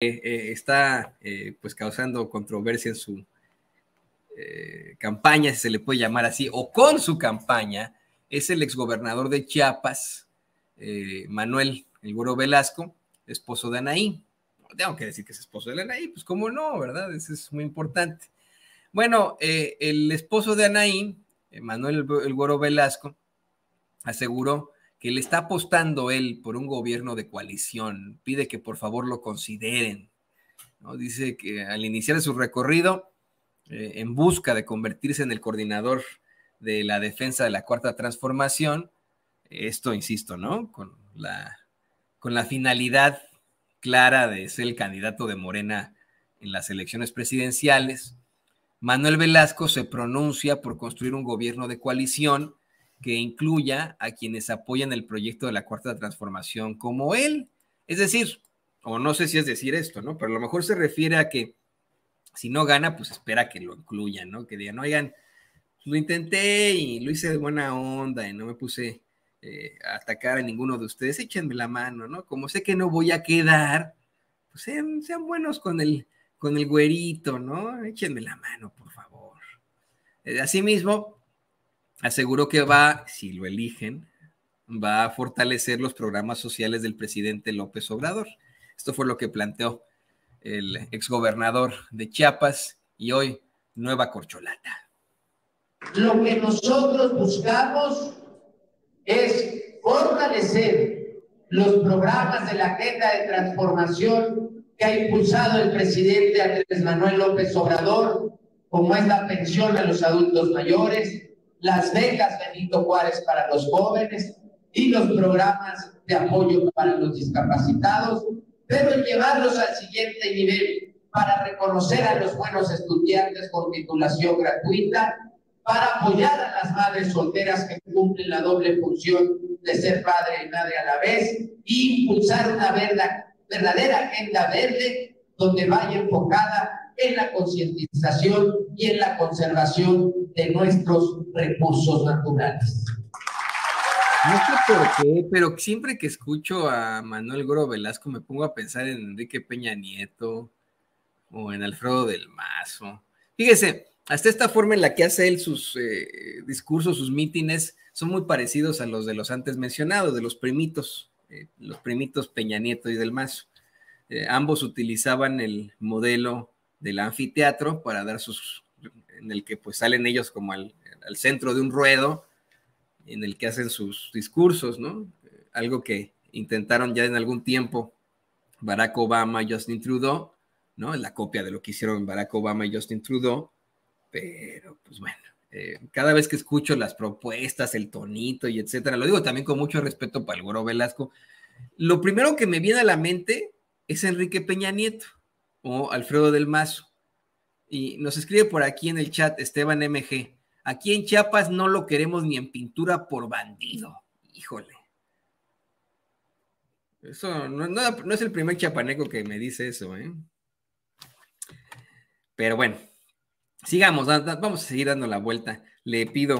eh, está pues causando controversia en su campaña, si se le puede llamar así, o con su campaña, es el exgobernador de Chiapas, Manuel El Velasco, esposo de Anaí. Tengo que decir que es esposo de Anaí, pues cómo no, ¿verdad? Eso es muy importante. Bueno, el esposo de Anaí, Manuel El Velasco, aseguró que le está apostando él por un gobierno de coalición, pide que por favor lo consideren. ¿no? Dice que al iniciar su recorrido, eh, en busca de convertirse en el coordinador de la defensa de la cuarta transformación, esto, insisto, ¿no? Con la, con la finalidad clara de ser el candidato de Morena en las elecciones presidenciales, Manuel Velasco se pronuncia por construir un gobierno de coalición que incluya a quienes apoyan el proyecto de la cuarta transformación como él. Es decir, o no sé si es decir esto, ¿no? Pero a lo mejor se refiere a que si no gana, pues espera que lo incluyan, ¿no? Que digan, oigan, lo intenté y lo hice de buena onda y no me puse eh, a atacar a ninguno de ustedes, échenme la mano, ¿no? Como sé que no voy a quedar, pues sean, sean buenos con el, con el güerito, ¿no? Échenme la mano, por favor. Eh, asimismo, aseguró que va, si lo eligen, va a fortalecer los programas sociales del presidente López Obrador. Esto fue lo que planteó el exgobernador de Chiapas y hoy nueva corcholata. Lo que nosotros buscamos es fortalecer los programas de la agenda de transformación que ha impulsado el presidente Andrés Manuel López Obrador, como es la pensión a los adultos mayores, las becas Benito Juárez para los jóvenes y los programas de apoyo para los discapacitados, pero llevarlos al siguiente nivel para reconocer a los buenos estudiantes con titulación gratuita, para apoyar a las madres solteras que cumplen la doble función de ser padre y madre a la vez, y impulsar una verdadera agenda verde donde vaya enfocada en la concientización y en la conservación de nuestros recursos naturales. No sé por qué, pero siempre que escucho a Manuel Goro Velasco me pongo a pensar en Enrique Peña Nieto o en Alfredo del Mazo. Fíjese, hasta esta forma en la que hace él sus eh, discursos, sus mítines, son muy parecidos a los de los antes mencionados, de los primitos, eh, los primitos Peña Nieto y del Mazo. Eh, ambos utilizaban el modelo del anfiteatro para dar sus, en el que pues salen ellos como al, centro de un ruedo, en el que hacen sus discursos, ¿no? Algo que intentaron ya en algún tiempo Barack Obama y Justin Trudeau, ¿no? La copia de lo que hicieron Barack Obama y Justin Trudeau, pero pues bueno, eh, cada vez que escucho las propuestas, el tonito y etcétera, lo digo también con mucho respeto para el Güero Velasco, lo primero que me viene a la mente es Enrique Peña Nieto Alfredo del Mazo. Y nos escribe por aquí en el chat Esteban MG. Aquí en Chiapas no lo queremos ni en pintura por bandido. Híjole. Eso no, es el primer chiapaneco que me dice eso, ¿eh? Pero bueno, sigamos, vamos a seguir dando la vuelta. Le pido